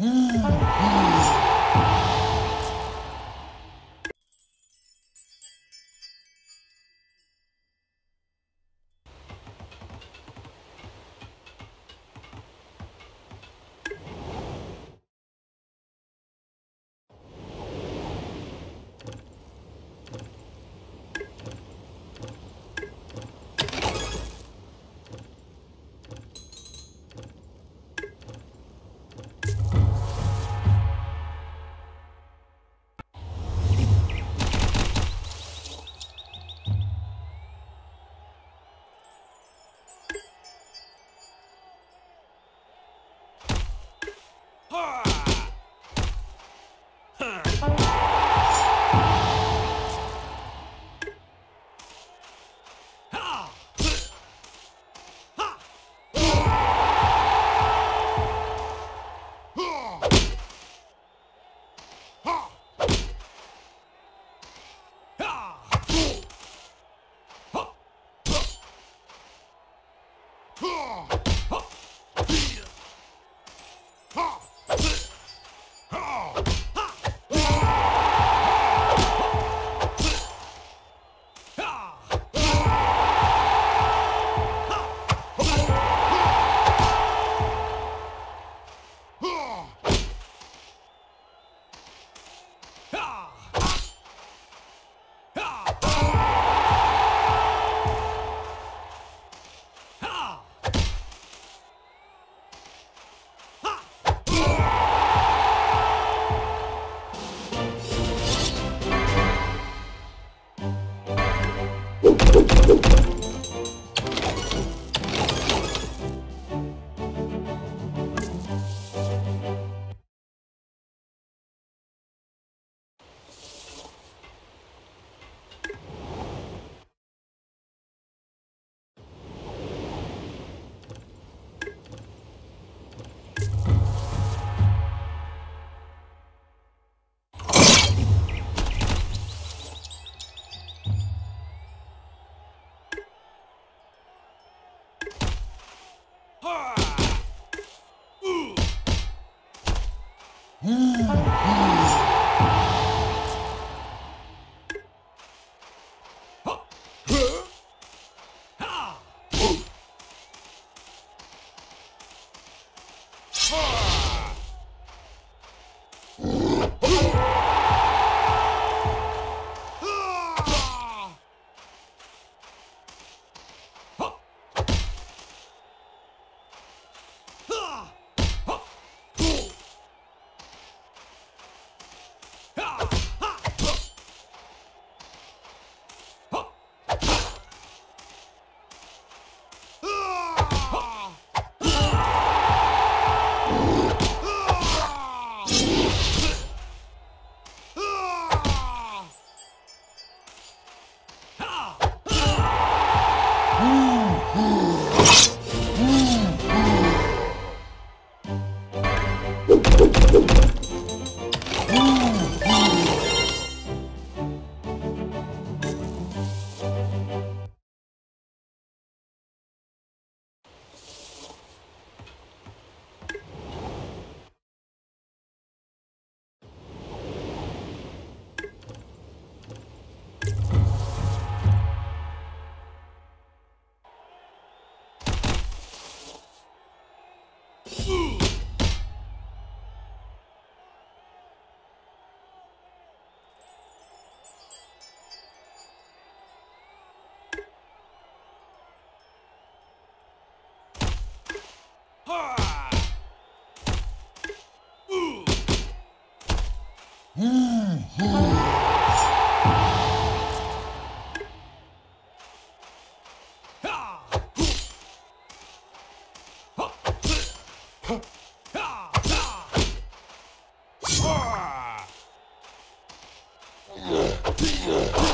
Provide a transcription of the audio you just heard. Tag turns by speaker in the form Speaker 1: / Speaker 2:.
Speaker 1: Ooh. Thank you. Mm. Mm-hmm. Yeah.